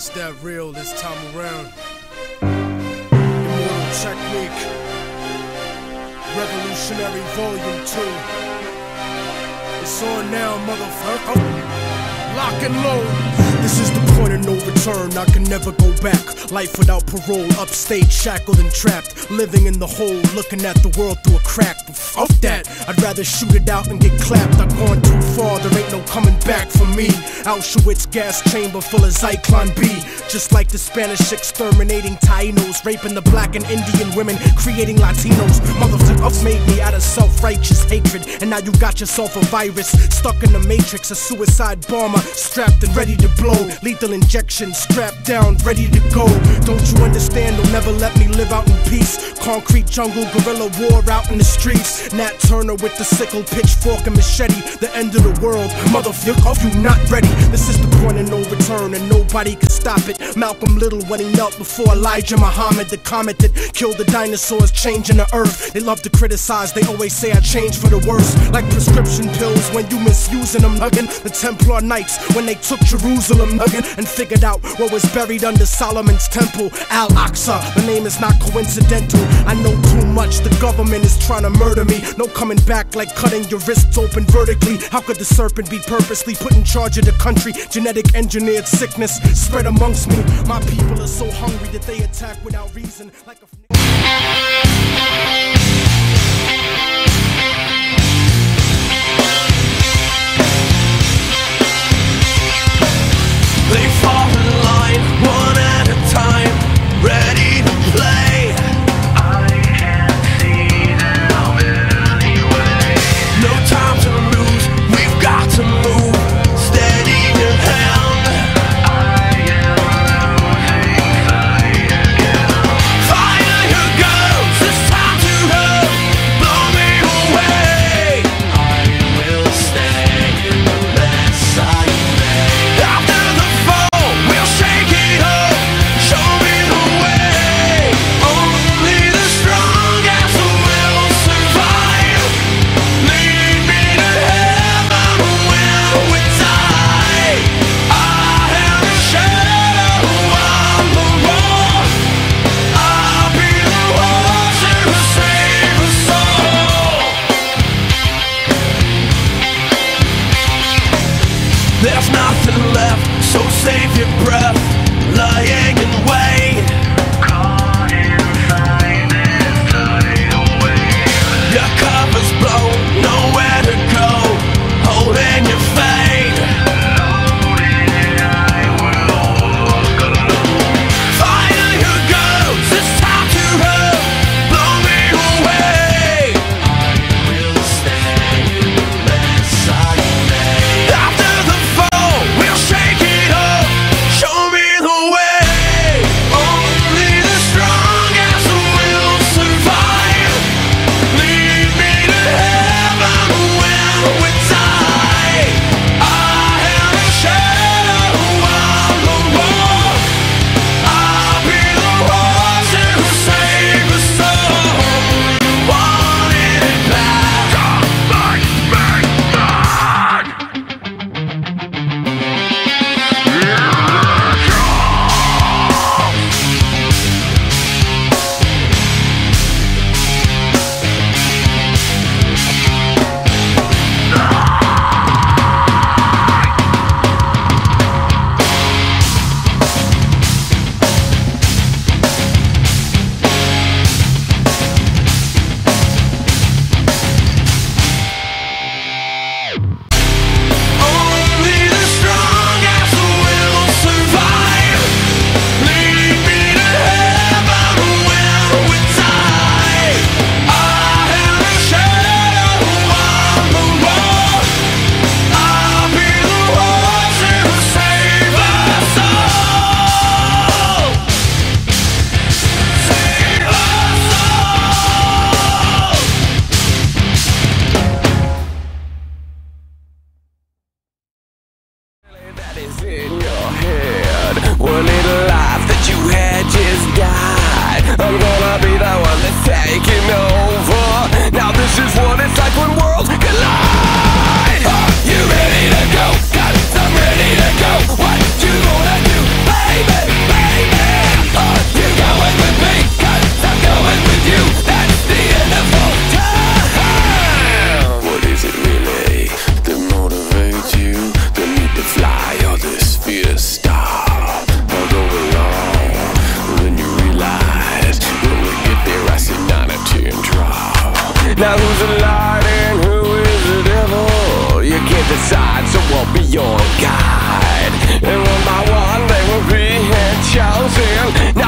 It's that real this time around. Immortal Technique. Revolutionary Volume 2. It's on now, motherfucker. Lock and load. This is the point of no return. I can never go back. Life without parole, upstate, shackled and trapped. Living in the hole, looking at the world through a crack. But fuck that. I'd rather shoot it out and get clapped. I've gone too far, there ain't no coming back for me. Auschwitz gas chamber full of Zyklon B. Just like the Spanish exterminating Tainos, raping the black and Indian women, creating Latinos. Motherfuckers me out of self righteous hatred. And now you got yourself a virus stuck in the matrix, a suicide bomber strapped and ready to blow. Lethal injection strapped down, ready to go. Don't you understand? They'll never let me live out in peace. Concrete jungle, guerrilla war out in the streets. Nat Turner with the sickle, pitchfork, and machete. The end of the world. Motherfucker, you not ready. This is the point of no return, and nobody can stop it. Malcolm Little when he knelt before Elijah Muhammad, the comet that killed the dinosaurs, changing the earth. They love to criticize, they always say I change for the worse. Like prescription pills when you misusing them, hugging the Templar Knights when they took Jerusalem, hugging and figured out what was buried under Solomon's temple. Al Aqsa, the name is not coincidental. I know too much, the government is trying to murder me. No coming back like cutting your wrists open vertically. How could the serpent be purposely put in charge of the country? Genetic engineered sickness spread amongst me. My people are so hungry that they attack without reason. Like a They Now who's the light and who is the devil? You can't decide, so I'll be your guide. And one by one they will be chosen.